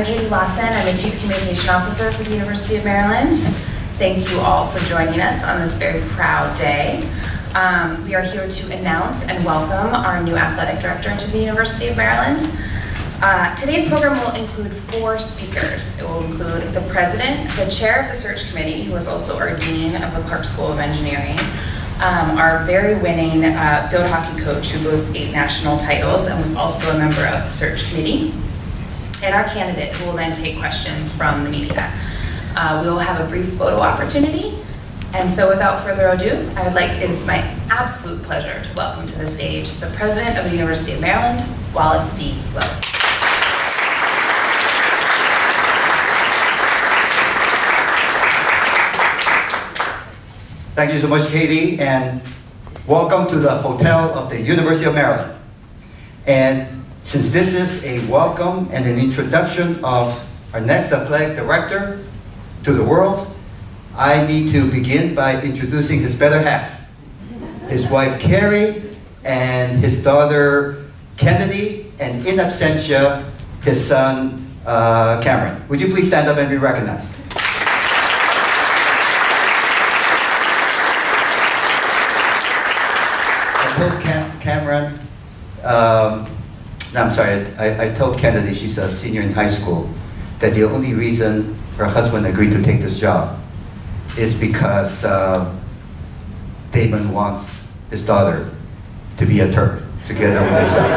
I'm Katie Lawson. I'm the Chief Communication Officer for the University of Maryland. Thank you all for joining us on this very proud day. Um, we are here to announce and welcome our new athletic director to the University of Maryland. Uh, today's program will include four speakers. It will include the president, the chair of the search committee, who is also our dean of the Clark School of Engineering, um, our very winning uh, field hockey coach who boasts eight national titles and was also a member of the search committee, and our candidate who will then take questions from the media. Uh, we will have a brief photo opportunity. And so without further ado, I would like, it is my absolute pleasure to welcome to the stage the President of the University of Maryland, Wallace D. Loh. Thank you so much, Katie, and welcome to the Hotel of the University of Maryland. And since this is a welcome and an introduction of our next athletic director to the world, I need to begin by introducing his better half, his wife Carrie, and his daughter Kennedy, and in absentia, his son uh, Cameron. Would you please stand up and be recognized? told Cam Cameron, um, I'm sorry, I, I told Kennedy, she's a senior in high school, that the only reason her husband agreed to take this job is because uh, Damon wants his daughter to be a Terp together with his son.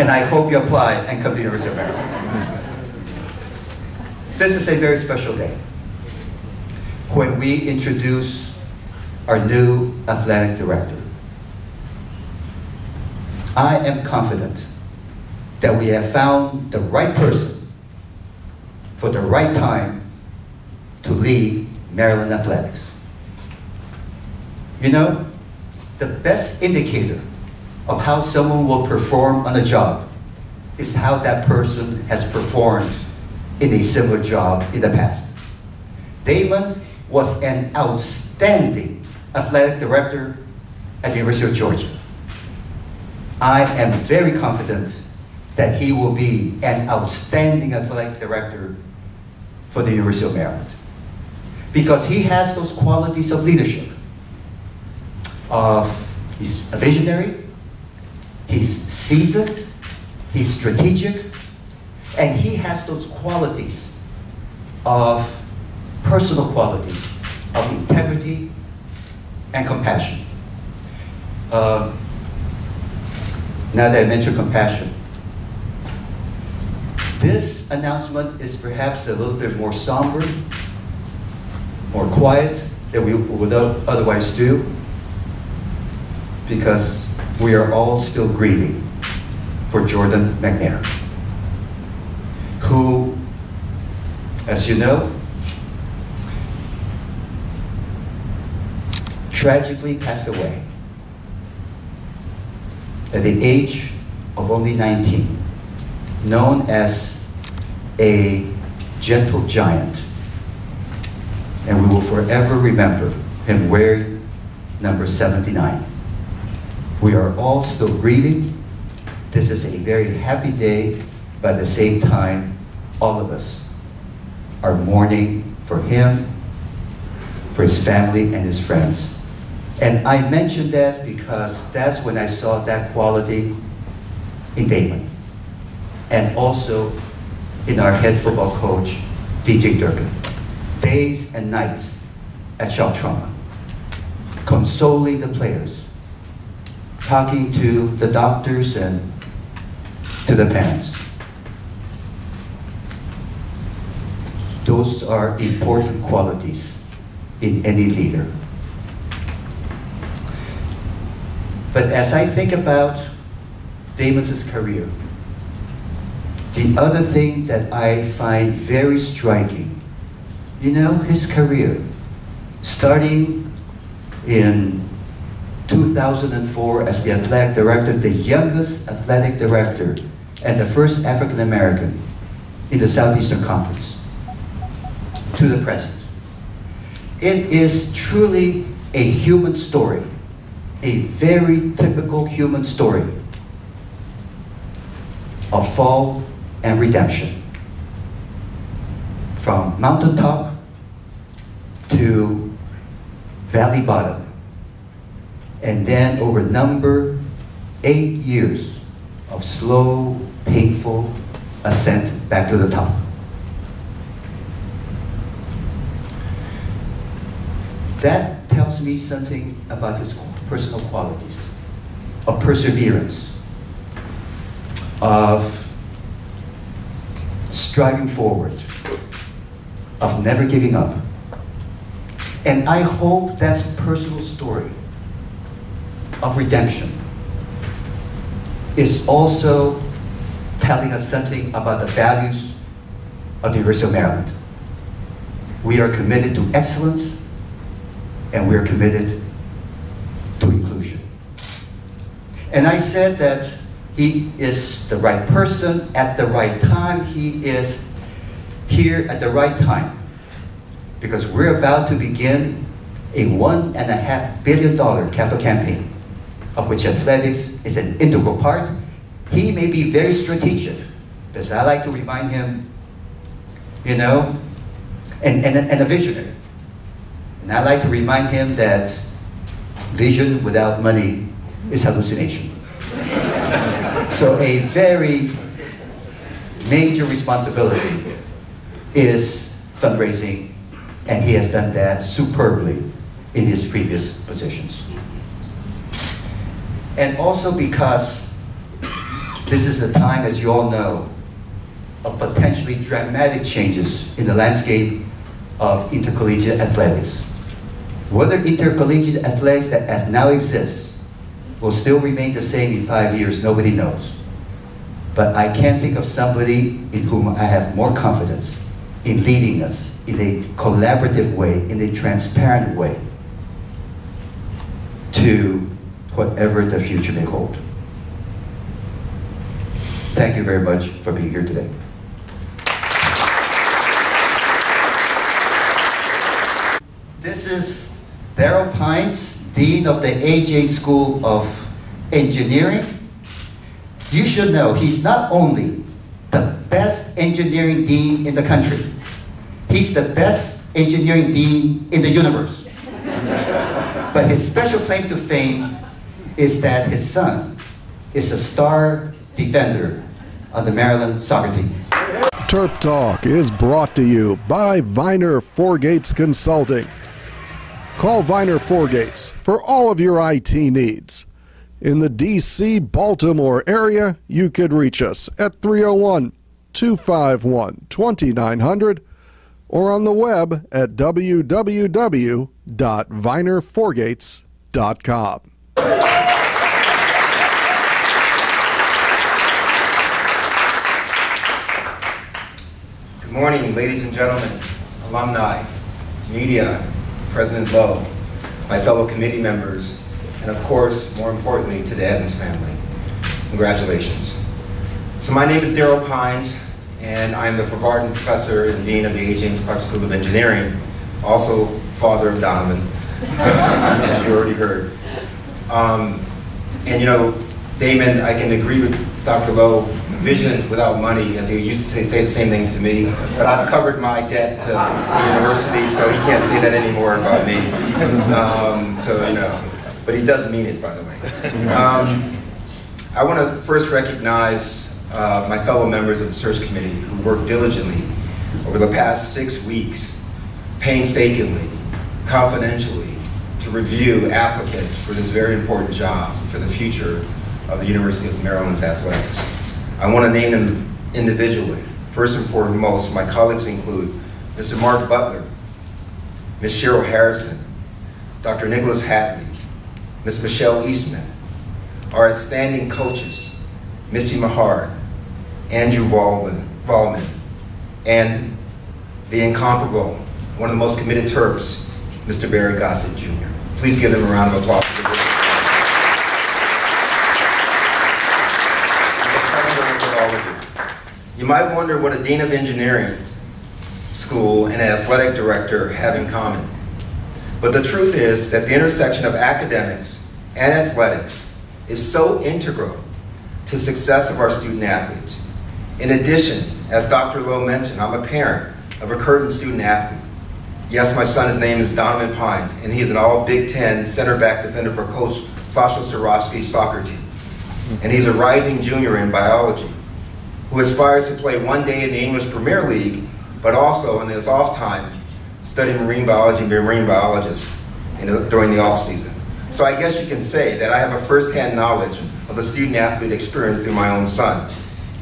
and I hope you apply and come to the University of Maryland. This is a very special day when we introduce our new athletic director. I am confident that we have found the right person for the right time to lead Maryland athletics. You know, the best indicator of how someone will perform on a job is how that person has performed in a similar job in the past. Damon was an outstanding athletic director at the University of Georgia. I am very confident that he will be an outstanding athletic director for the University of Maryland. Because he has those qualities of leadership. Of, he's a visionary, he's seasoned, he's strategic, and he has those qualities of personal qualities of integrity and compassion. Um, now that I mentioned compassion. This announcement is perhaps a little bit more somber, more quiet than we would otherwise do, because we are all still grieving for Jordan McNair, who, as you know, tragically passed away at the age of only 19, known as a gentle giant. And we will forever remember him wearing number 79. We are all still grieving. This is a very happy day, but at the same time, all of us are mourning for him, for his family and his friends. And I mentioned that because that's when I saw that quality in Damon. And also in our head football coach, DJ Durkin. Days and nights at shock trauma. Consoling the players. Talking to the doctors and to the parents. Those are important qualities in any leader. But as I think about Damon's career, the other thing that I find very striking, you know, his career, starting in 2004 as the athletic director, the youngest athletic director and the first African American in the Southeastern Conference, to the present. It is truly a human story a very typical human story of fall and redemption. from mountaintop to valley bottom. And then over number eight years of slow, painful ascent back to the top. That tells me something about his personal qualities of perseverance, of striving forward, of never giving up. And I hope that's a personal story of redemption is also telling us something about the values of the University of Maryland. We are committed to excellence and we are committed to inclusion. And I said that he is the right person at the right time. He is here at the right time because we're about to begin a one and a half billion dollar capital campaign of which athletics is an integral part. He may be very strategic because I like to remind him, you know, and, and, and a visionary. And I like to remind him that vision without money is hallucination. so a very major responsibility is fundraising, and he has done that superbly in his previous positions. And also because this is a time, as you all know, of potentially dramatic changes in the landscape of intercollegiate athletics. Whether intercollegiate athletics that as now exists will still remain the same in five years, nobody knows. But I can't think of somebody in whom I have more confidence in leading us in a collaborative way, in a transparent way, to whatever the future may hold. Thank you very much for being here today. This is Darryll Pines, Dean of the AJ School of Engineering. You should know he's not only the best engineering dean in the country, he's the best engineering dean in the universe. but his special claim to fame is that his son is a star defender on the Maryland soccer team. Terp Talk is brought to you by Viner Forgates Consulting. Call Viner Forgates for all of your IT needs. In the DC Baltimore area, you could reach us at 301 251 2900 or on the web at www.vinerforgates.com. Good morning, ladies and gentlemen, alumni, media, President Loh, my fellow committee members, and of course, more importantly, to the Evans family. Congratulations. So my name is Darryll Pines, and I'm the Farvardin Professor and Dean of the A. James Clark School of Engineering, also father of Donovan, as you already heard. Um, and you know, Damon, I can agree with Dr. Loh, vision without money, as he used to say the same things to me, but I've covered my debt to the university, so he can't say that anymore about me. Um, so, you know, but he does mean it, by the way. Um, I want to first recognize uh, my fellow members of the search committee who worked diligently over the past six weeks, painstakingly, confidentially, to review applicants for this very important job for the future of the University of Maryland's athletics. I want to name them individually. First and foremost, my colleagues include Mr. Mark Butler, Ms. Cheryl Harrison, Dr. Nicholas Hatley, Ms. Michelle Eastman, our outstanding coaches, Missy Meharg, Andrew Volman, and the incomparable, one of the most committed Terps, Mr. Barry Gossett Jr. Please give them a round of applause. You might wonder what a Dean of Engineering school and an athletic director have in common. But the truth is that the intersection of academics and athletics is so integral to success of our student athletes. In addition, as Dr. Loh mentioned, I'm a parent of a Curtin student athlete. Yes, my son's name is Donovan Pines, and he is an all Big Ten center back defender for Coach Sasho Cirovski's soccer team. And he's a rising junior in biology who aspires to play one day in the English Premier League, but also in his off time, study marine biology and be a marine biologist during the off season. So I guess you can say that I have a first-hand knowledge of the student athlete experience through my own son,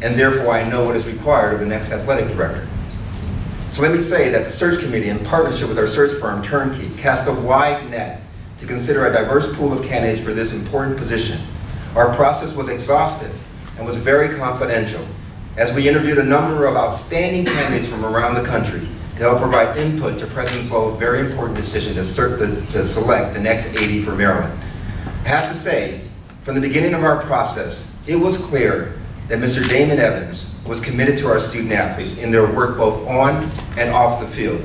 and therefore I know what is required of the next athletic director. So let me say that the search committee, in partnership with our search firm, Turnkey, cast a wide net to consider a diverse pool of candidates for this important position. Our process was exhaustive and was very confidential, as we interviewed a number of outstanding candidates from around the country to help provide input to President Loh's very important decision to, to, to select the next AD for Maryland. I have to say, from the beginning of our process, it was clear that Mr. Damon Evans was committed to our student athletes in their work both on and off the field.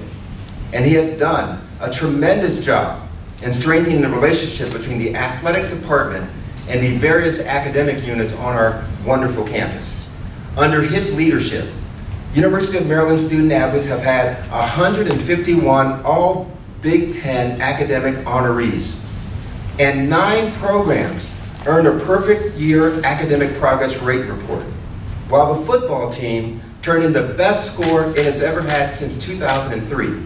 And he has done a tremendous job in strengthening the relationship between the athletic department and the various academic units on our wonderful campus. Under his leadership, University of Maryland student athletes have had 151 all Big Ten academic honorees, and nine programs earned a perfect year academic progress rate report, while the football team turned in the best score it has ever had since 2003.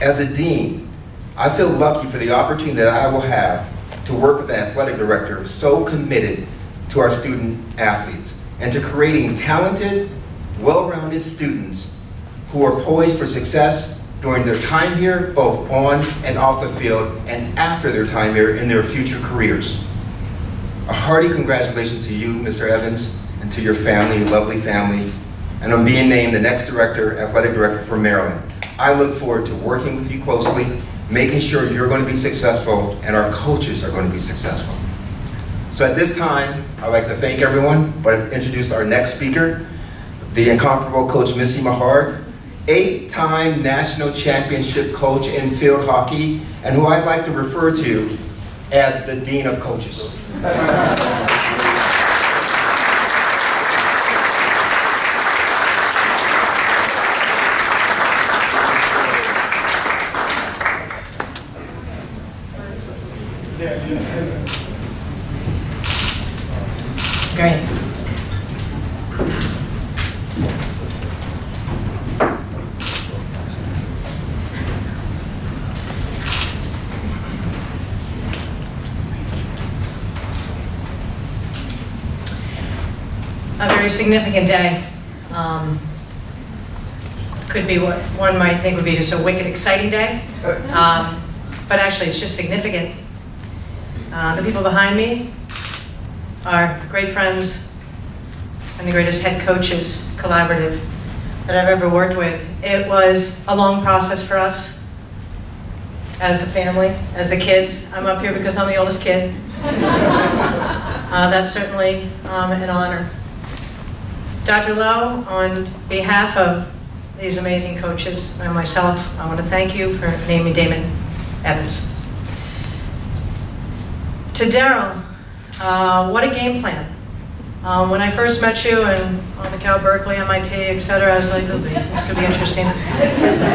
As a dean, I feel lucky for the opportunity that I will have to work with an athletic director so committed to our student athletes and to creating talented, well-rounded students who are poised for success during their time here, both on and off the field, and after their time here in their future careers. A hearty congratulations to you, Mr. Evans, and to your family, your lovely family, and on being named the next director, athletic director for Maryland. I look forward to working with you closely, making sure you're going to be successful and our coaches are going to be successful. So at this time, I'd like to thank everyone, but introduce our next speaker, the incomparable Coach Missy Meharg, eight-time national championship coach in field hockey, and who I'd like to refer to as the Dean of Coaches. Great. a very significant day. Um, could be what one might think would be just a wicked exciting day, um, but actually it's just significant. Uh, the people behind me are great friends and the greatest head coaches collaborative that I've ever worked with. It was a long process for us as the family, as the kids. I'm up here because I'm the oldest kid. Uh, that's certainly um, an honor. Dr. Loh, on behalf of these amazing coaches and myself, I want to thank you for naming Damon Evans. To Darryll, uh, what a game plan. Um, when I first met you and on the Cal Berkeley, MIT, et cetera, I was like, this could be interesting.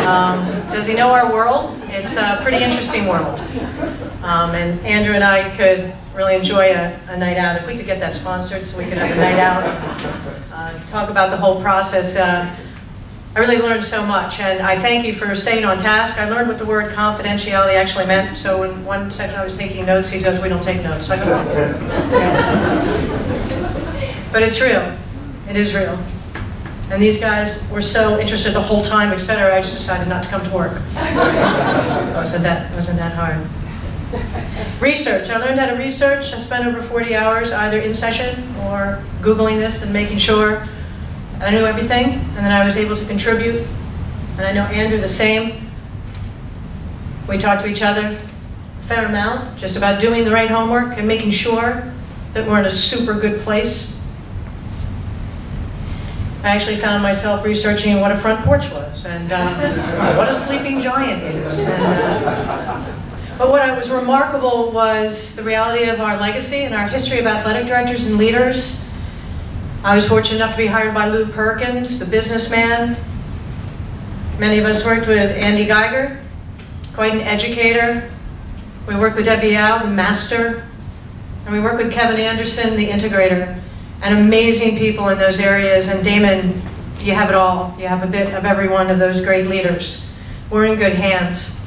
Um, does he know our world? It's a pretty interesting world. Um, and Andrew and I could really enjoy a, a, night out. If we could get that sponsored so we could have a night out, talk about the whole process. Uh, I really learned so much, and I thank you for staying on task. I learned what the word confidentiality actually meant, so in one section I was taking notes, he says, we don't take notes. So I go, oh. But it's real. It is real. And these guys were so interested the whole time, etc. I just decided not to come to work. wasn't that wasn't that hard? Research. I learned how to research. I spent over 40 hours either in session or Googling this and making sure I knew everything. And then I was able to contribute. And I know Andrew the same. We talked to each other a fair amount, just about doing the right homework and making sure that we're in a super good place. I actually found myself researching what a front porch was and uh, what a sleeping giant is. And, uh, but what I was remarkable was the reality of our legacy and our history of athletic directors and leaders. I was fortunate enough to be hired by Lew Perkins, the businessman, Many of us worked with Andy Geiger, quite an educator. We worked with Debbie Yow, the master. And we worked with Kevin Anderson, the integrator. And amazing people in those areas. And Damon, you have it all. You have a bit of every one of those great leaders. We're in good hands.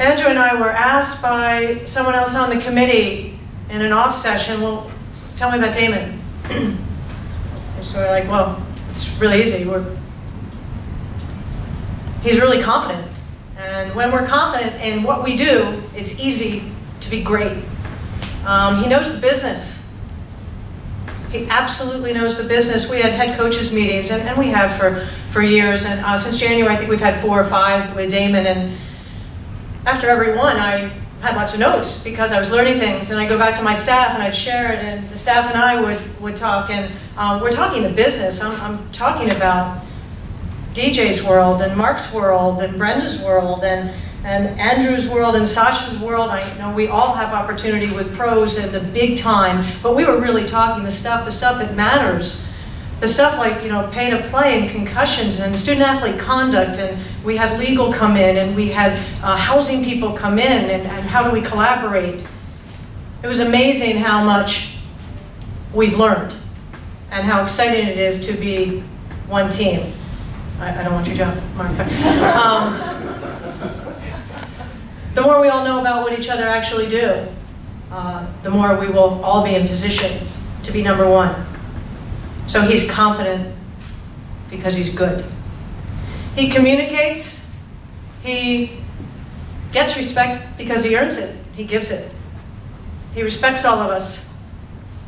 Andrew and I were asked by someone else on the committee in an off session, well, tell me about Damon. so we're like, well, it's really easy. We're, he's really confident. And when we're confident in what we do, it's easy to be great. Um, he knows the business. He absolutely knows the business. We had head coaches meetings, and, and we have for, for years. And uh, since January, I think we've had four or five with Damon. And after every one, I had lots of notes because I was learning things. And I go back to my staff and I'd share it, and the staff and I would, would talk. And um, we're talking the business. I'm, I'm talking about DJ's world, and Mark's world, and Brenda's world, and and Andrew's world and Sasho's world. I know we all have opportunity with pros and the big time, but we were really talking the stuff, the stuff that matters. The stuff like, you know, pay to play and concussions and student athlete conduct, and we had legal come in, and we had uh, housing people come in, and, and how do we collaborate? It was amazing how much we've learned and how exciting it is to be one team. I, I don't want you to jump, Mark. Um, the more we all know about what each other actually do, uh, the more we will all be in position to be number one. So he's confident because he's good. He communicates, he gets respect because he earns it, he gives it. He respects all of us.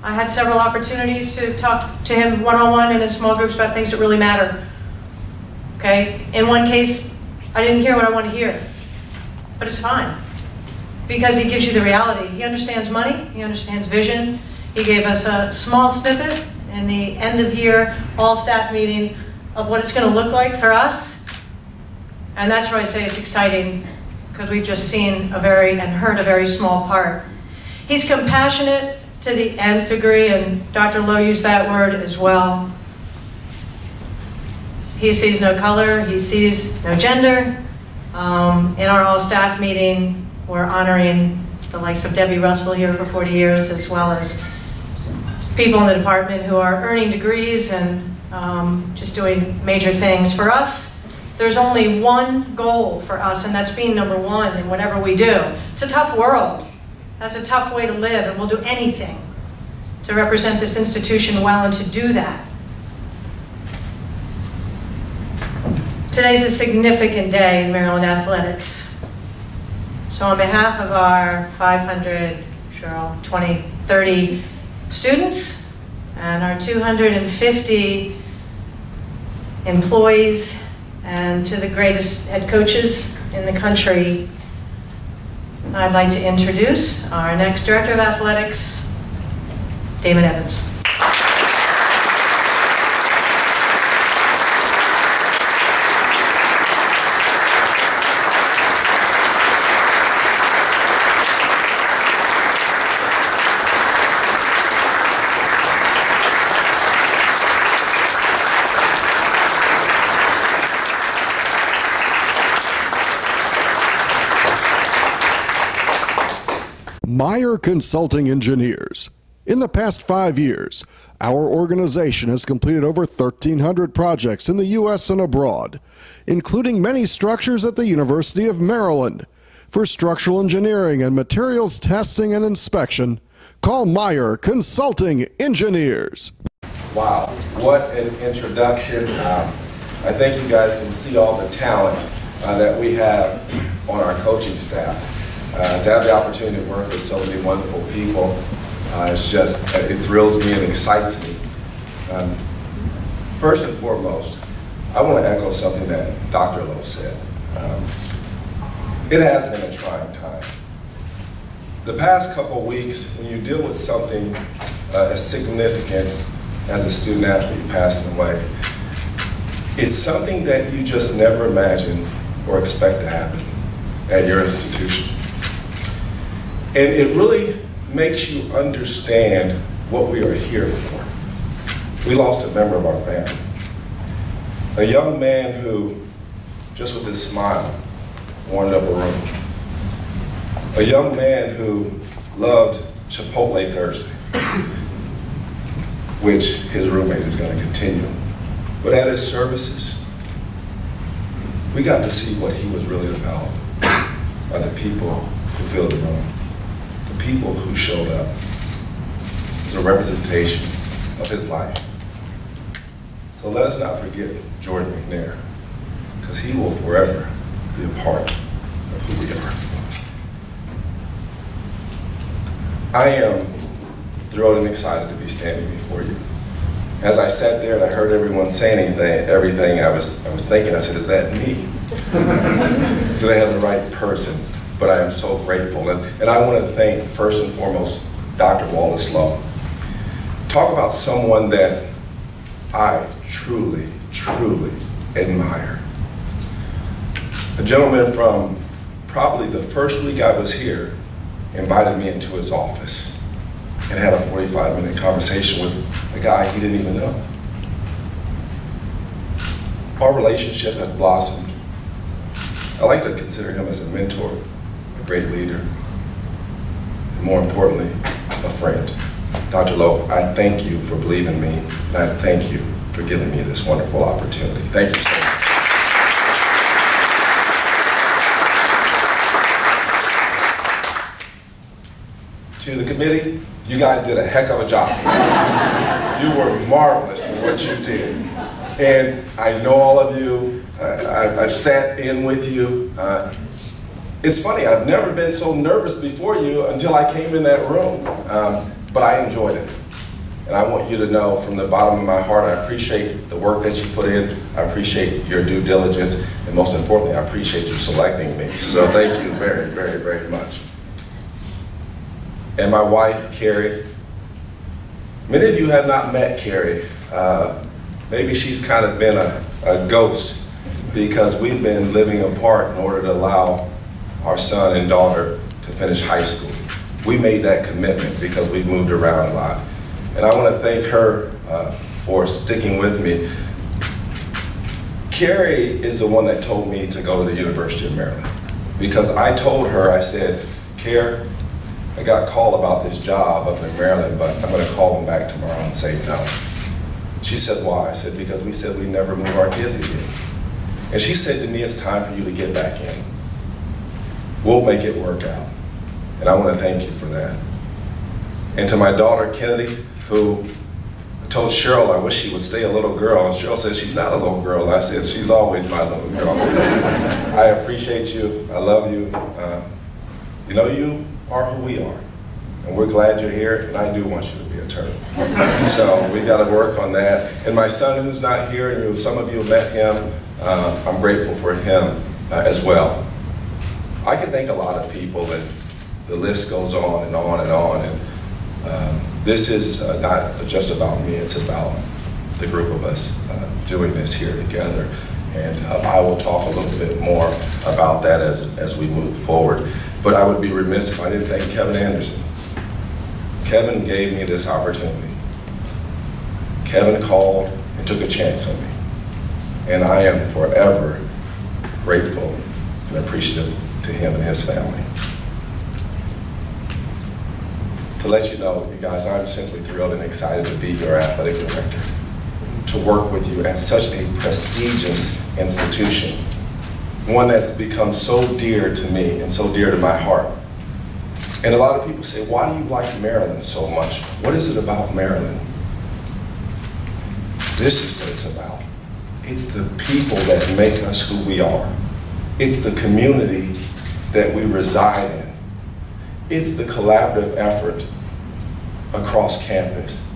I had several opportunities to talk to him one on one and in small groups about things that really matter. Okay? In one case, I didn't hear what I want to hear but it's fine because he gives you the reality. He understands money, he understands vision. He gave us a small snippet in the end of year all staff meeting of what it's going to look like for us. And that's where I say it's exciting because we've just seen a very and heard a very small part. He's compassionate to the nth degree, and Dr. Loh used that word as well. He sees no color, he sees no gender, um, in our all-staff meeting, we're honoring the likes of Debbie Russell here for 40 years, as well as people in the department who are earning degrees and um, just doing major things. For us, there's only one goal for us, and that's being number one in whatever we do. It's a tough world. That's a tough way to live, and we'll do anything to represent this institution well and to do that. Today's a significant day in Maryland athletics. So on behalf of our 500, Cheryl, 20, 30 students and our 250 employees and to the greatest head coaches in the country, I'd like to introduce our next Director of Athletics, Damon Evans. Meyer Consulting Engineers. In the past five years, our organization has completed over 1,300 projects in the U.S. and abroad, including many structures at the University of Maryland. For structural engineering and materials testing and inspection, call Meyer Consulting Engineers. Wow, what an introduction. Um, I think you guys can see all the talent uh, that we have on our coaching staff uh, to have the opportunity to work with so many wonderful people, uh, it's just, it thrills me and excites me. Um, first and foremost, I want to echo something that Dr. Loh said. Um, it has been a trying time. The past couple weeks, when you deal with something uh, as significant as a student athlete passing away, it's something that you just never imagined or expect to happen at your institution. And it really makes you understand what we are here for. We lost a member of our family. A young man who, just with his smile, warmed up a room. A young man who loved Chipotle Thursday, which his roommate is going to continue. But at his services, we got to see what he was really about by the people who filled the room, people who showed up, the representation of his life. So let us not forget Jordan McNair, because he will forever be a part of who we are. I am thrilled and excited to be standing before you. As I sat there and I heard everyone saying anything, everything, I was, I was thinking, I said, is that me? Do they have the right person? But I am so grateful. And, and I want to thank, first and foremost, Dr. Wallace Loh. Talk about someone that I truly, truly admire. A gentleman from probably the first week I was here invited me into his office and had a 45 minute conversation with a guy he didn't even know. Our relationship has blossomed. I like to consider him as a mentor, great leader, and more importantly, a friend. Dr. Loh, I thank you for believing me, and I thank you for giving me this wonderful opportunity. Thank you so much. To the committee, you guys did a heck of a job. you were marvelous in what you did. And I know all of you, I, have sat in with you. Uh, it's funny, I've never been so nervous before you until I came in that room, um, but I enjoyed it. And I want you to know from the bottom of my heart, I appreciate the work that you put in. I appreciate your due diligence. And most importantly, I appreciate you selecting me. So thank you very, very, very much. And my wife, Carrie. Many of you have not met Carrie. Uh, maybe she's kind of been a, a ghost because we've been living apart in order to allow our son and daughter to finish high school. We made that commitment because we moved around a lot. And I want to thank her uh, for sticking with me. Carrie is the one that told me to go to the University of Maryland. Because I told her, I said, Carrie, I got a call about this job up in Maryland, but I'm going to call them back tomorrow and say no. She said, why? I said, because we said we never move our kids again. And she said to me, it's time for you to get back in. We'll make it work out. And I want to thank you for that. And to my daughter, Kennedy, who told Cheryl I wish she would stay a little girl, and Cheryl said she's not a little girl. I said she's always my little girl. I appreciate you. I love you. Uh, you know, you are who we are, and we're glad you're here. And I do want you to be a turtle. so we got to work on that. And my son, who's not here, and some of you met him. Uh, I'm grateful for him uh, as well. I can thank a lot of people, and the list goes on and on and on. And um, this is uh, not just about me, it's about the group of us uh, doing this here together. And uh, I will talk a little bit more about that as, as we move forward. But I would be remiss if I didn't thank Kevin Anderson. Kevin gave me this opportunity. Kevin called and took a chance on me. And I am forever grateful and appreciative to him and his family to let you know, you guys, I'm simply thrilled and excited to be your athletic director, to work with you at such a prestigious institution, one that's become so dear to me and so dear to my heart. And a lot of people say, why do you like Maryland so much? What is it about Maryland? This is what it's about. It's the people that make us who we are. It's the community that we reside in. It's the collaborative effort across campus.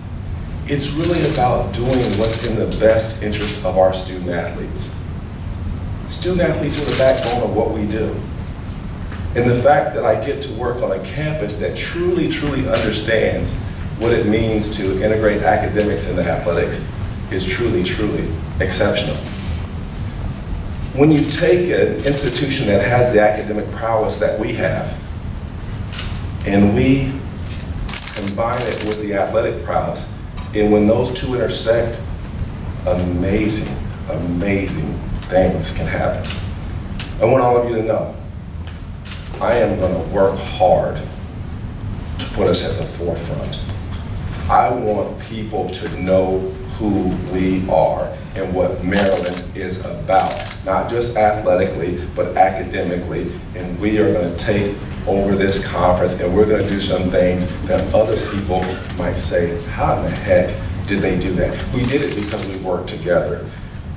It's really about doing what's in the best interest of our student athletes. Student athletes are the backbone of what we do. And the fact that I get to work on a campus that truly, truly understands what it means to integrate academics into athletics is truly, truly exceptional. When you take an institution that has the academic prowess that we have, and we combine it with the athletic prowess, and when those two intersect, amazing, amazing things can happen. I want all of you to know, I am going to work hard to put us at the forefront. I want people to know who we are and what Maryland is about, not just athletically, but academically. And we are going to take over this conference and we're going to do some things that other people might say, how in the heck did they do that? We did it because we worked together.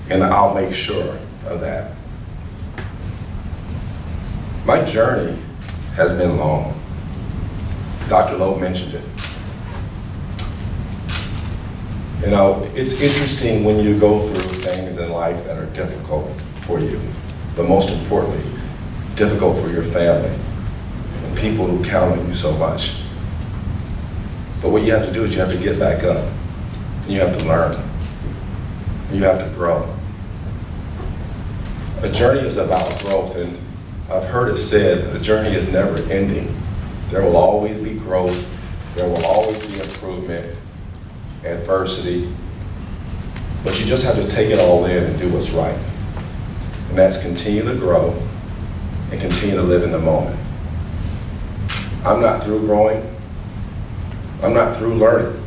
And I'll make sure of that. My journey has been long. Dr. Loh mentioned it. You know, it's interesting when you go through things in life that are difficult for you, but most importantly, difficult for your family and people who count on you so much. But what you have to do is you have to get back up. And you have to learn. And you have to grow. A journey is about growth, and I've heard it said, a journey is never ending. There will always be growth. There will always be improvement adversity, but you just have to take it all in and do what's right. And that's continue to grow and continue to live in the moment. I'm not through growing. I'm not through learning.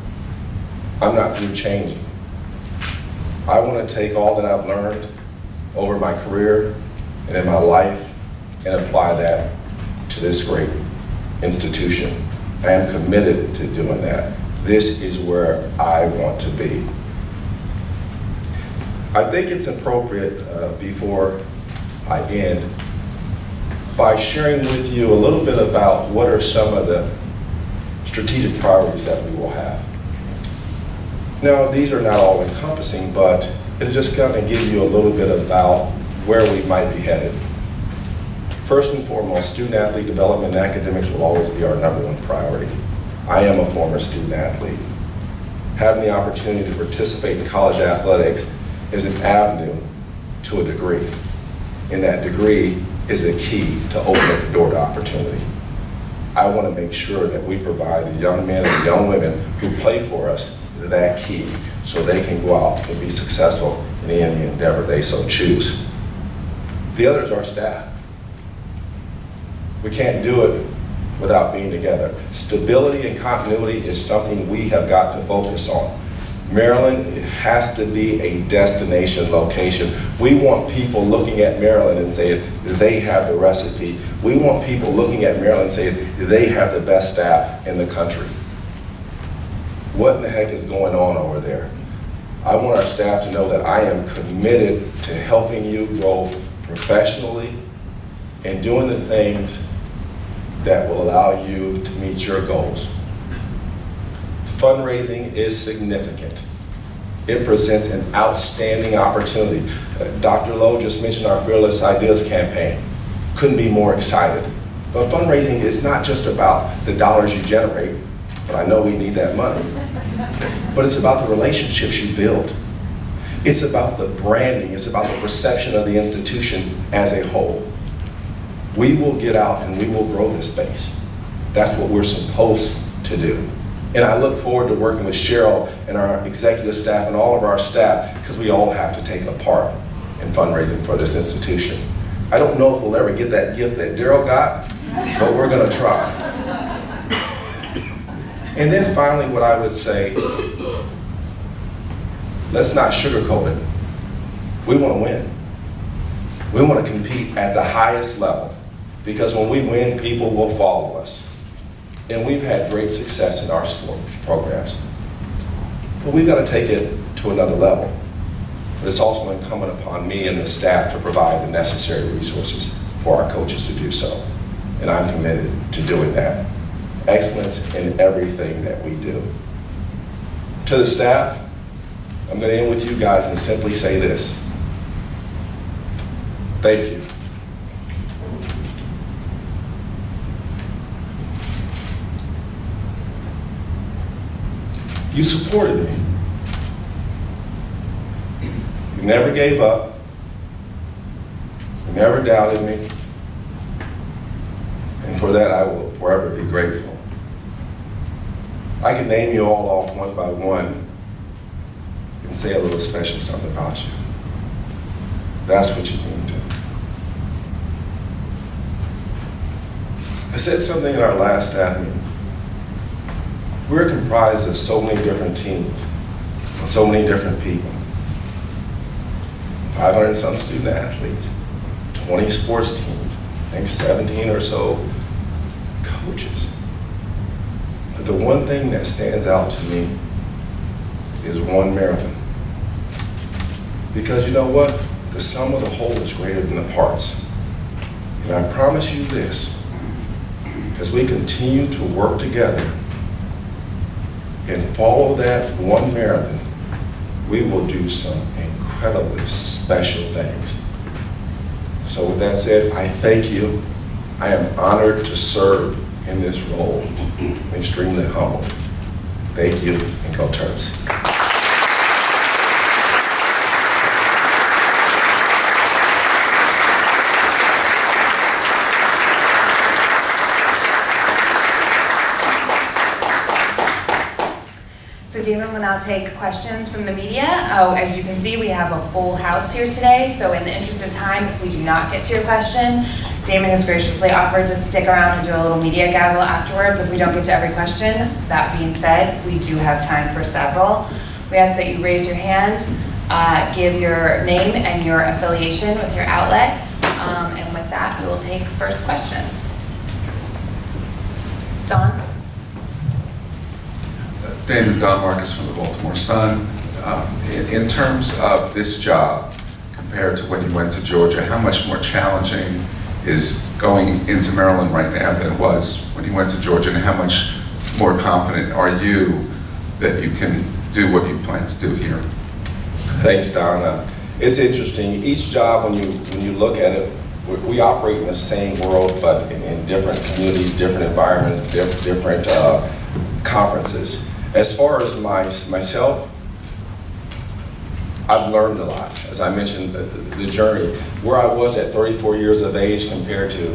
I'm not through changing. I want to take all that I've learned over my career and in my life and apply that to this great institution. I am committed to doing that this is where I want to be. I think it's appropriate uh, before I end by sharing with you a little bit about what are some of the strategic priorities that we will have. Now, these are not all encompassing, but it'll just kind of give you a little bit about where we might be headed. First and foremost, student athlete development and academics will always be our number one priority. I am a former student athlete. Having the opportunity to participate in college athletics is an avenue to a degree. And that degree is a key to open up the door to opportunity. I want to make sure that we provide the young men and young women who play for us that key so they can go out and be successful in any endeavor they so choose. The other is our staff. We can't do it without being together. Stability and continuity is something we have got to focus on. Maryland has to be a destination location. We want people looking at Maryland and saying they have the recipe. We want people looking at Maryland saying they have the best staff in the country. What in the heck is going on over there? I want our staff to know that I am committed to helping you grow professionally and doing the things that will allow you to meet your goals. Fundraising is significant. It presents an outstanding opportunity. Uh, Dr. Loh just mentioned our Fearless Ideas campaign. Couldn't be more excited. But fundraising is not just about the dollars you generate, but I know we need that money. But it's about the relationships you build. It's about the branding. It's about the perception of the institution as a whole we will get out and we will grow this space. That's what we're supposed to do. And I look forward to working with Cheryl and our executive staff and all of our staff because we all have to take a part in fundraising for this institution. I don't know if we'll ever get that gift that Darryll got, but we're going to try. And then finally, what I would say, let's not sugarcoat it. We want to win. We want to compete at the highest level. Because when we win, people will follow us. And we've had great success in our sports programs. But we've got to take it to another level. But it's also incumbent upon me and the staff to provide the necessary resources for our coaches to do so. And I'm committed to doing that. Excellence in everything that we do. To the staff, I'm going to end with you guys and simply say this. Thank you. You supported me. You never gave up. You never doubted me. And for that, I will forever be grateful. I can name you all off one by one and say a little special something about you. That's what you mean to me. I said something in our last staff meeting. We're comprised of so many different teams, so many different people. 500 some student athletes, 20 sports teams, I think 17 or so coaches. But the one thing that stands out to me is one Maryland. Because you know what? The sum of the whole is greater than the parts. And I promise you this, as we continue to work together and follow that one Maryland, we will do some incredibly special things. So with that said, I thank you. I am honored to serve in this role. I'm extremely humbled. Thank you, and go Terps. So Damon will now take questions from the media. Oh, as you can see, we have a full house here today, so in the interest of time, if we do not get to your question, Damon has graciously offered to stick around and do a little media gaggle afterwards if we don't get to every question. That being said, we do have time for several. We ask that you raise your hand, uh, give your name and your affiliation with your outlet, um, and with that, we will take first question. Don? David Don Markus from the Baltimore Sun. Um, in, in terms of this job compared to when you went to Georgia, how much more challenging is going into Maryland right now than it was when you went to Georgia, and how much more confident are you that you can do what you plan to do here? Thanks, Donna. It's interesting. Each job, when you when you look at it, we, operate in the same world, but in, in different communities, different environments, diff, different uh, conferences. As far as my, myself, I've learned a lot. As I mentioned, the, the journey, where I was at 34 years of age compared to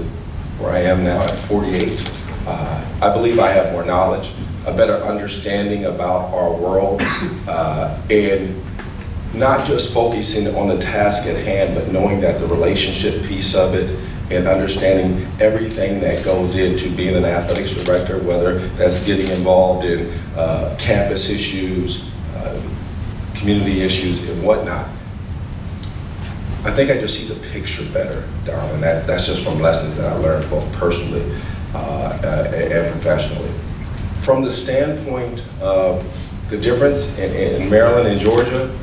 where I am now at 48, uh, I believe I have more knowledge, a better understanding about our world, uh, and not just focusing on the task at hand, but knowing that the relationship piece of it and understanding everything that goes into being an athletics director, whether that's getting involved in uh, campus issues, uh, community issues, and whatnot. I think I just see the picture better, and that, that's just from lessons that I learned both personally uh and professionally. From the standpoint of the difference in, in Maryland and Georgia,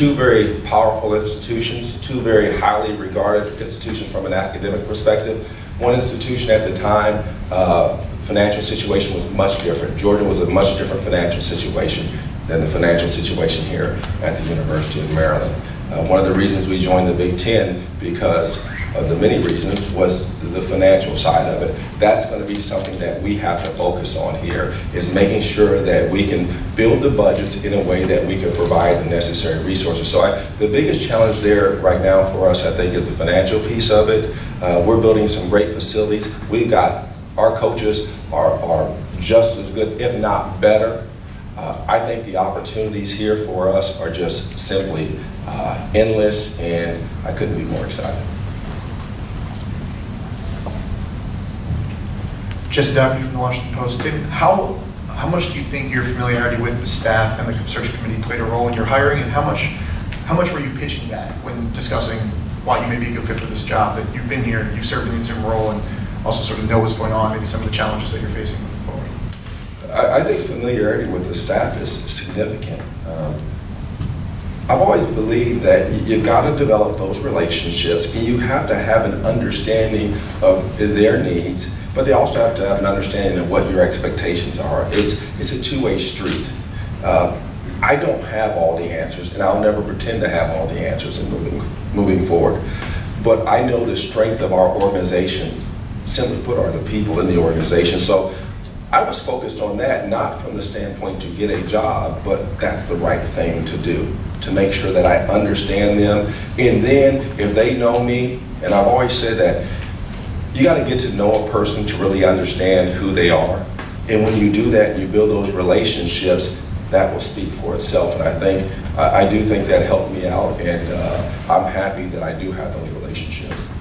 two very powerful institutions, two very highly regarded institutions from an academic perspective. One institution at the time, uh, financial situation was much different. Georgia was a much different financial situation than the financial situation here at the University of Maryland. Uh, one of the reasons we joined the Big Ten, because of the many reasons, was the financial side of it. That's going to be something that we have to focus on here, is making sure that we can build the budgets in a way that we can provide the necessary resources. So I, the biggest challenge there right now for us, I think, is the financial piece of it. Uh, we're building some great facilities. We've got, our coaches are, are just as good, if not better. Uh, I think the opportunities here for us are just simply uh, endless, and I couldn't be more excited. Jesse Dougherty from the Washington Post. David, how, how much do you think your familiarity with the staff and the search committee played a role in your hiring, and how much, how much were you pitching that when discussing why you may be a good fit for this job, that you've been here, you've served an interim role, and also sort of know what's going on, maybe some of the challenges that you're facing moving forward? I, I think familiarity with the staff is significant. Um, I've always believed that you've got to develop those relationships and you have to have an understanding of their needs but they also have to have an understanding of what your expectations are. It's, it's a two-way street. Uh, I don't have all the answers, and I'll never pretend to have all the answers in moving, moving forward. But I know the strength of our organization, simply put, are the people in the organization. So I was focused on that, not from the standpoint to get a job, but that's the right thing to do, to make sure that I understand them. And then if they know me, and I've always said that you got to get to know a person to really understand who they are. And when you do that you build those relationships, that will speak for itself. And I think, I I do think that helped me out, and uh, I'm happy that I do have those relationships.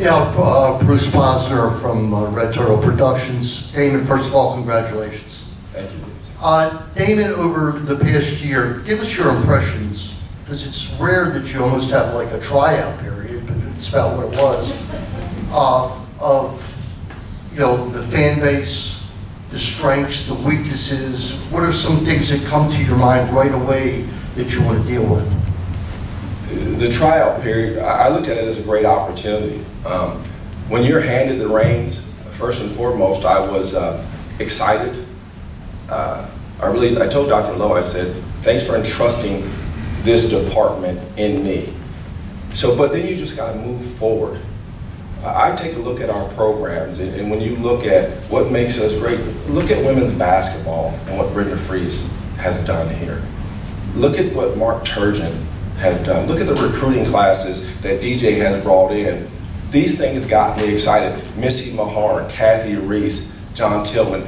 Yeah, uh, Bruce Posner from uh, Red Turtle Productions. Damon, first of all, congratulations. Uh, Damon, over the past year, give us your impressions, because it's rare that you almost have like a tryout period, but it's about what it was, uh, of, you know, the fan base, the strengths, the weaknesses. What are some things that come to your mind right away that you want to deal with? the tryout period, I I looked at it as a great opportunity. Um, When you're handed the reins, first and foremost, I was uh, excited. Uh, I really, I told Dr. Loh, I said, thanks for entrusting this department in me. So, but then you just got to move forward. I I take a look at our programs, and and when you look at what makes us great, look at women's basketball and what Brenda Frese has done here. Look at what Mark Turgeon has done. Look at the recruiting classes that DJ has brought in. These things got me excited. Missy Meharg, Cathy Reese, John Tillman,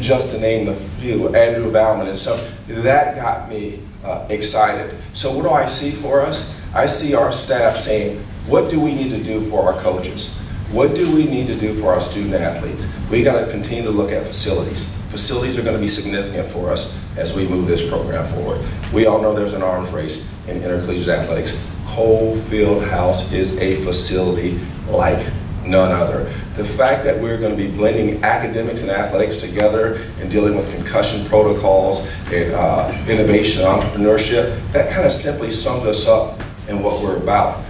just to name the few, Andrew Valman and some, that got me uh, excited. So what do I see for us? I see our staff saying, what do we need to do for our coaches? What do we need to do for our student athletes? We got to continue to look at facilities. Facilities are going to be significant for us as we move this program forward. We all know there's an arms race in intercollegiate athletics. Cole Field House is a facility like none other. The fact that we're going to be blending academics and athletics together and dealing with concussion protocols and uh, innovation entrepreneurship, that kind of simply sums us up in what we're about.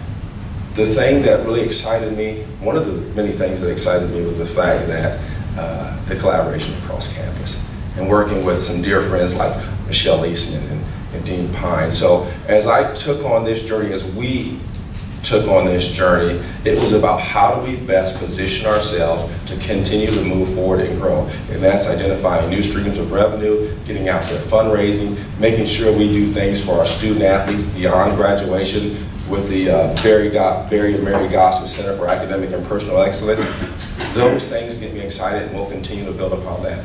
The thing that really excited me, one of the many things that excited me was the fact that uh, the collaboration across campus and working with some dear friends like Michelle Eastman and, and Dean Pines. So as I took on this journey, as we took on this journey, it was about how do we best position ourselves to continue to move forward and grow. And that's identifying new streams of revenue, getting out there fundraising, making sure we do things for our student athletes beyond graduation with the uh, Barry, Go- Barry and Mary Gossett Center for Academic and Personal Excellence. Those things get me excited and we'll continue to build upon that.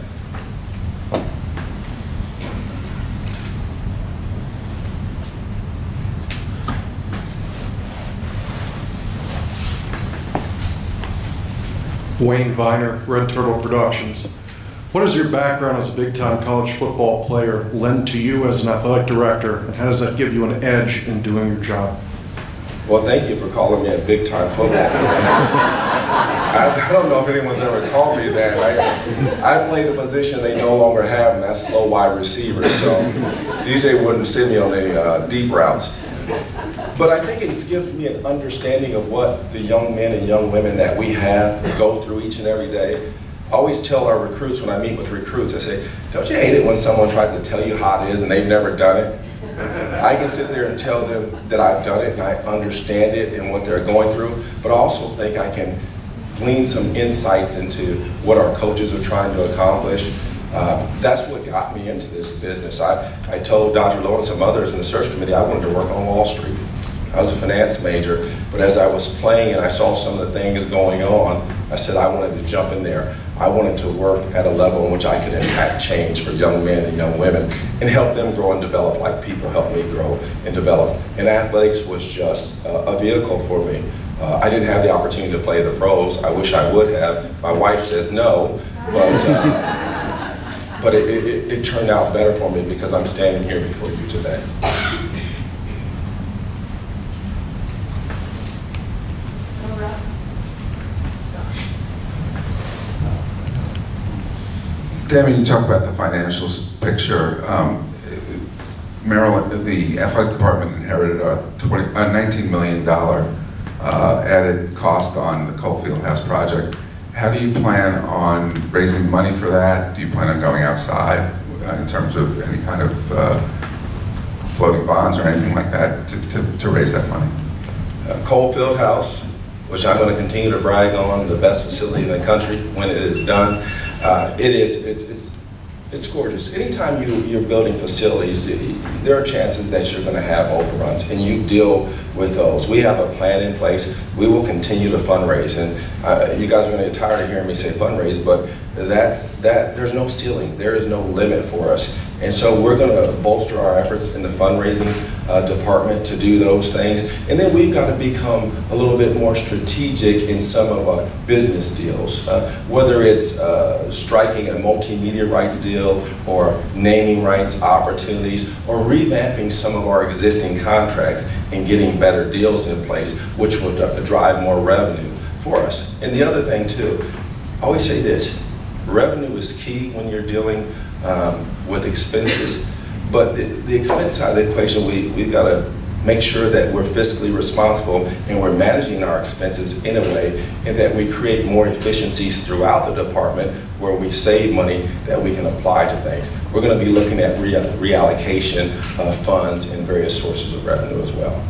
Wayne Viner, Red Turtle Productions. What does your background as a big-time college football player lend to you as an athletic director, and how does that give you an edge in doing your job? Well, thank you for calling me a big time football player. I, I don't know if anyone's ever called me that. I, I played a position they no longer have, and that's slow wide receiver. So DJ wouldn't send me on any uh, deep routes. But I think it gives me an understanding of what the young men and young women that we have go through each and every day. I always tell our recruits when I meet with recruits, I say, don't you hate it when someone tries to tell you how it is and they've never done it? I can sit there and tell them that I've done it and I understand it and what they're going through, but I also think I can glean some insights into what our coaches are trying to accomplish. Uh, that's what got me into this business. I, I told Dr. Loh and some others in the search committee I wanted to work on Wall Street. I was a finance major, but as I was playing and I saw some of the things going on, I said I wanted to jump in there. I wanted to work at a level in which I could impact change for young men and young women and help them grow and develop like people helped me grow and develop. And athletics was just uh, a vehicle for me. Uh, I didn't have the opportunity to play the pros. I wish I would have. My wife says no, but, uh, but it, it, it turned out better for me because I'm standing here before you today. Damon, you talk about the financial picture. Um, Maryland, the athletic department inherited a 20, a $19 million uh, added cost on the Cole Field House project. How do you plan on raising money for that? Do you plan on going outside uh, in terms of any kind of uh, floating bonds or anything like that to, to, to raise that money? uh, Cole House, which I'm going to continue to brag on, the best facility in the country when it is done. Uh, it is, it's, it's, it's gorgeous. Anytime you, you're building facilities, it- there are chances that you're going to have overruns, and you deal with those. We have a plan in place. We will continue to fundraise, and uh, you guys are going to get tired of hearing me say fundraise, but that's, that, there's no ceiling, there is no limit for us. And so we're gonna bolster our efforts in the fundraising uh, department to do those things. And then we've got to become a little bit more strategic in some of our business deals, uh, whether it's uh, striking a multimedia rights deal or naming rights opportunities or revamping some of our existing contracts and getting better deals in place, which would uh, drive more revenue for us. And the other thing too, I always say this, revenue is key when you're dealing um, with expenses. But the, the expense side of the equation, we, we've got to make sure that we're fiscally responsible and we're managing our expenses in a way and that we create more efficiencies throughout the department where we save money that we can apply to things. We're going to be looking at rea- reallocation of funds and various sources of revenue as well.